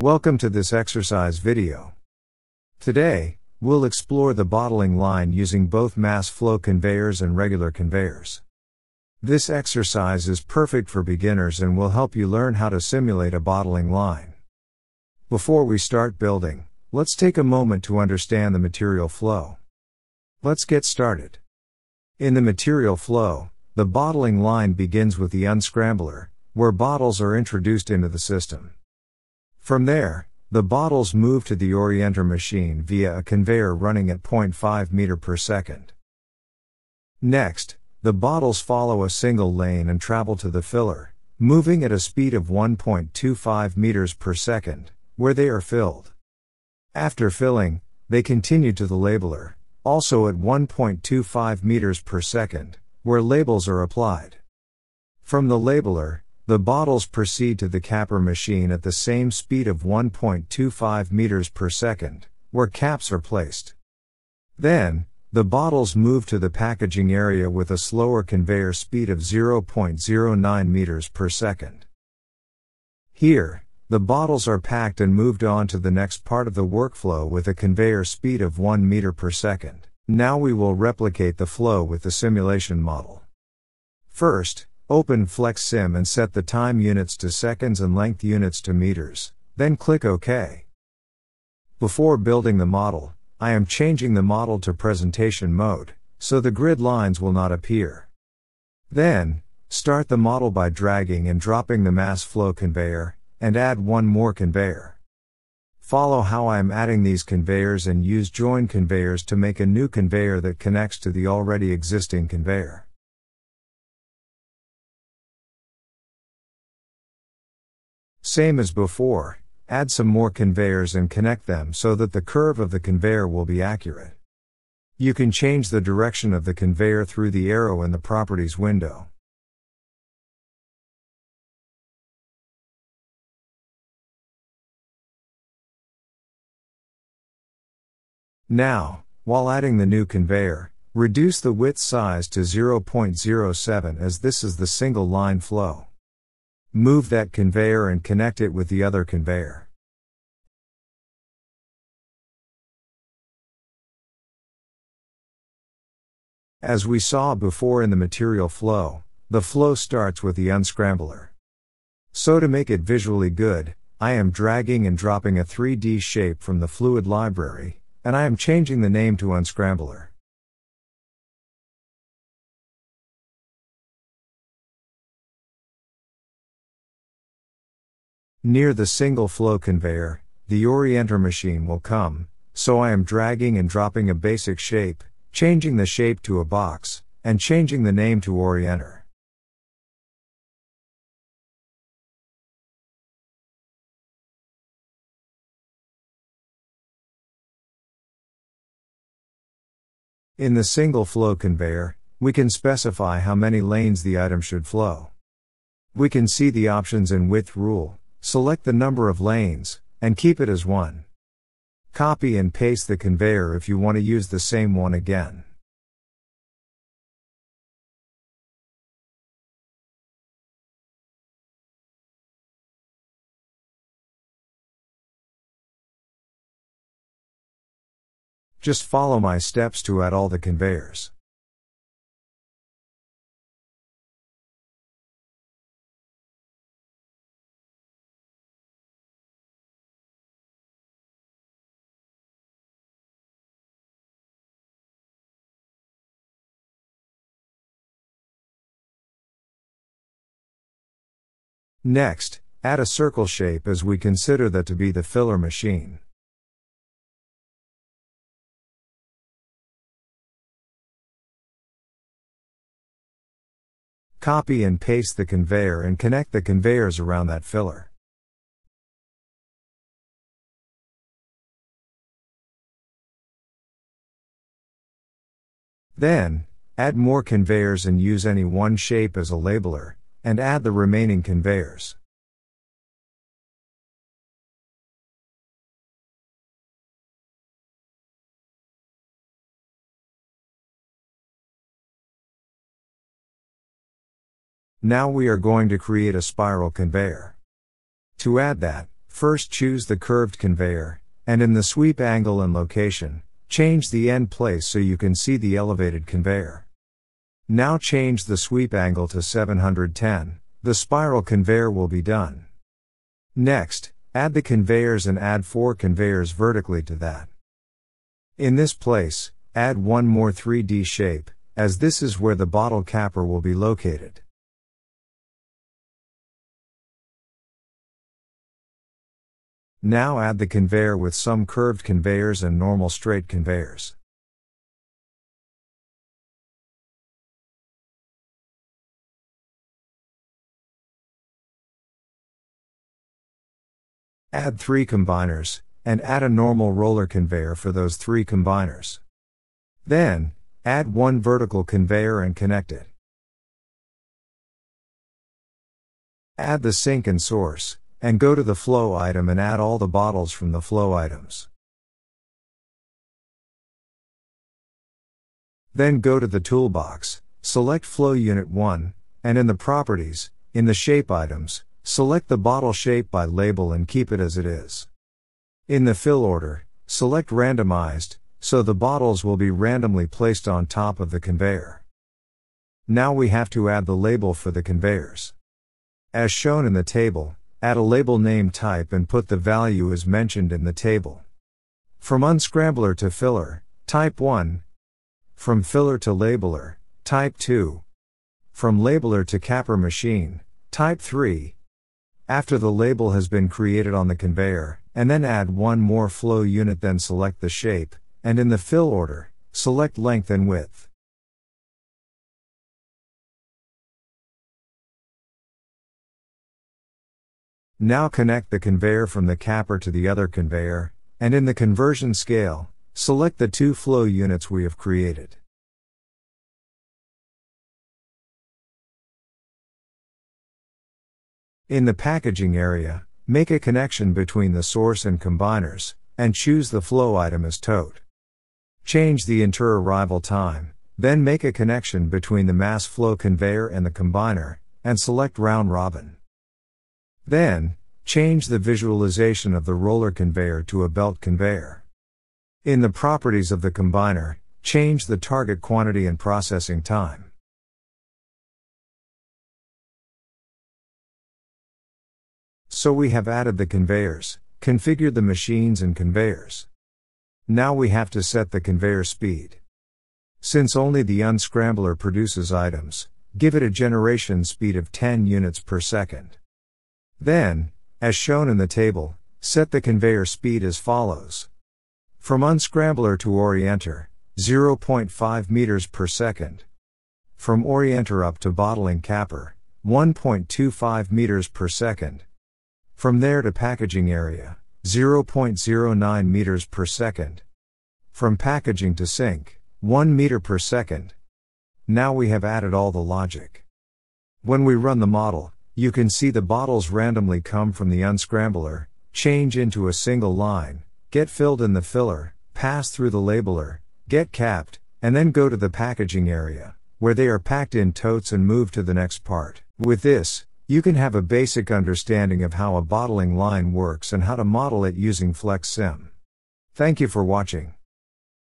Welcome to this exercise video. Today, we'll explore the bottling line using both mass flow conveyors and regular conveyors. This exercise is perfect for beginners and will help you learn how to simulate a bottling line. Before we start building, let's take a moment to understand the material flow. Let's get started. In the material flow, the bottling line begins with the unscrambler, where bottles are introduced into the system. From there, the bottles move to the orienter machine via a conveyor running at 0.5 meter per second. Next, the bottles follow a single lane and travel to the filler, moving at a speed of 1.25 meters per second, where they are filled. After filling, they continue to the labeler, also at 1.25 meters per second, where labels are applied. From the labeler, the bottles proceed to the capper machine at the same speed of 1.25 meters per second, where caps are placed. Then, the bottles move to the packaging area with a slower conveyor speed of 0.09 meters per second. Here, the bottles are packed and moved on to the next part of the workflow with a conveyor speed of 1 meter per second. Now we will replicate the flow with the simulation model. First, Open FlexSim and set the time units to seconds and length units to meters, then click OK. Before building the model, I am changing the model to presentation mode, so the grid lines will not appear. Then, start the model by dragging and dropping the mass flow conveyor, and add one more conveyor. Follow how I am adding these conveyors and use join conveyors to make a new conveyor that connects to the already existing conveyor. Same as before, add some more conveyors and connect them so that the curve of the conveyor will be accurate. You can change the direction of the conveyor through the arrow in the Properties window. Now, while adding the new conveyor, reduce the width size to 0.07 as this is the single line flow. Move that conveyor and connect it with the other conveyor. As we saw before in the material flow, the flow starts with the unscrambler. So to make it visually good, I am dragging and dropping a 3D shape from the fluid library, and I am changing the name to unscrambler. Near the single flow conveyor, the orienter machine will come, so I am dragging and dropping a basic shape, changing the shape to a box, and changing the name to orienter. In the single flow conveyor, we can specify how many lanes the item should flow. We can see the options in width rule, Select the number of lanes, and keep it as 1. Copy and paste the conveyor if you want to use the same one again. Just follow my steps to add all the conveyors. Next, add a circle shape as we consider that to be the filler machine. Copy and paste the conveyor and connect the conveyors around that filler. Then, add more conveyors and use any one shape as a labeler, and add the remaining conveyors. Now we are going to create a spiral conveyor. To add that, first choose the curved conveyor, and in the sweep angle and location, change the end place so you can see the elevated conveyor. Now change the sweep angle to 710, the spiral conveyor will be done. Next, add the conveyors and add 4 conveyors vertically to that. In this place, add one more 3D shape, as this is where the bottle capper will be located. Now add the conveyor with some curved conveyors and normal straight conveyors. Add three combiners, and add a normal roller conveyor for those three combiners. Then, add one vertical conveyor and connect it. Add the sink and source, and go to the flow item and add all the bottles from the flow items. Then go to the toolbox, select flow unit 1, and in the properties, in the shape items, select the bottle shape by label and keep it as it is. In the fill order, select randomized, so the bottles will be randomly placed on top of the conveyor. Now we have to add the label for the conveyors. As shown in the table, Add a label name type and put the value as mentioned in the table. From unscrambler to filler, type 1. From filler to labeler, type 2. From labeler to capper machine, type 3. After the label has been created on the conveyor, and then add one more flow unit, then select the shape, and in the fill order, select length and width. Now connect the conveyor from the capper to the other conveyor, and in the conversion scale, select the two flow units we have created. In the packaging area, make a connection between the source and combiners, and choose the flow item as tote. Change the inter-arrival time, then make a connection between the mass flow conveyor and the combiner, and select round robin. Then, change the visualization of the roller conveyor to a belt conveyor. In the properties of the combiner, change the target quantity and processing time. So we have added the conveyors, configured the machines and conveyors. Now we have to set the conveyor speed. Since only the unscrambler produces items, give it a generation speed of 10 units per second. Then, as shown in the table, set the conveyor speed as follows. From unscrambler to orienter, 0.5 meters per second. From orienter up to bottling capper, 1.25 meters per second. From there to packaging area, 0.09 meters per second. From packaging to sink, 1 meter per second. Now we have added all the logic. When we run the model, you can see the bottles randomly come from the unscrambler, change into a single line, get filled in the filler, pass through the labeler, get capped, and then go to the packaging area, where they are packed in totes and move to the next part. With this, you can have a basic understanding of how a bottling line works and how to model it using FlexSim. Thank you for watching.